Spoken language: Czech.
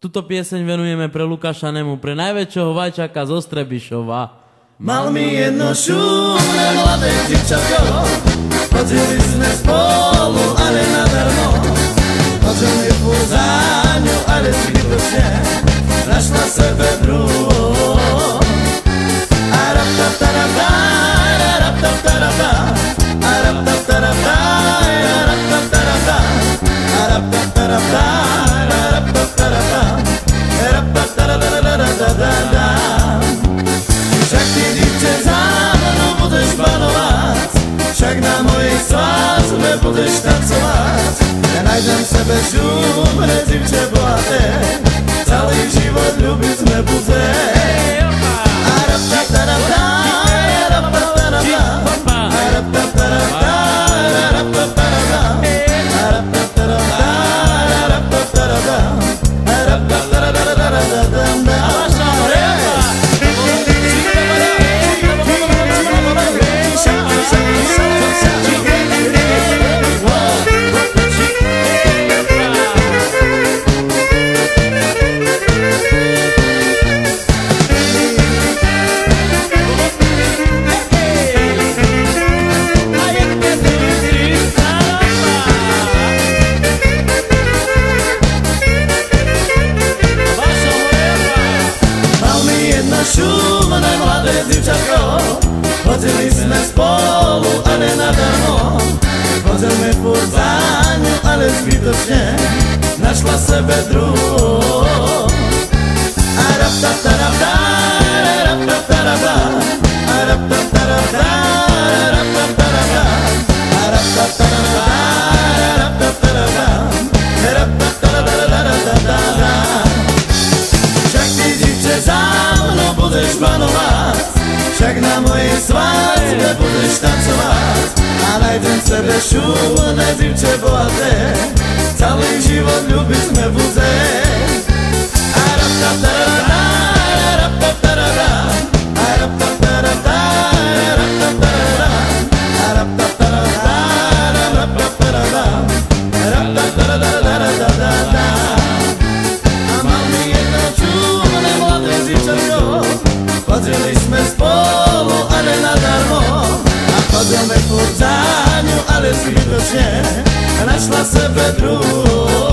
Tuto pieseň venujeme pre Lukáša Nemu, pre najväčšieho vajčaka zo Strebišova. Mal mi jedno šumné mladé dziewczatko Chodzili sme spolu, ale nadarmo ודשתצרת, ונאי דם סבשום, ונזיב šumné mladé dziewczatko Chodzili sme spolu, ale nadarmo Chodzimy w urzaniu, ale zwidocznie Našla sebe druhou dívče za mnou budeš na moje svadbe budeš tancovat A najdem sebe šuvo, najdim će boate. Cali život ljubit me bude sme sport ale zwidocznie Našla sebe druhou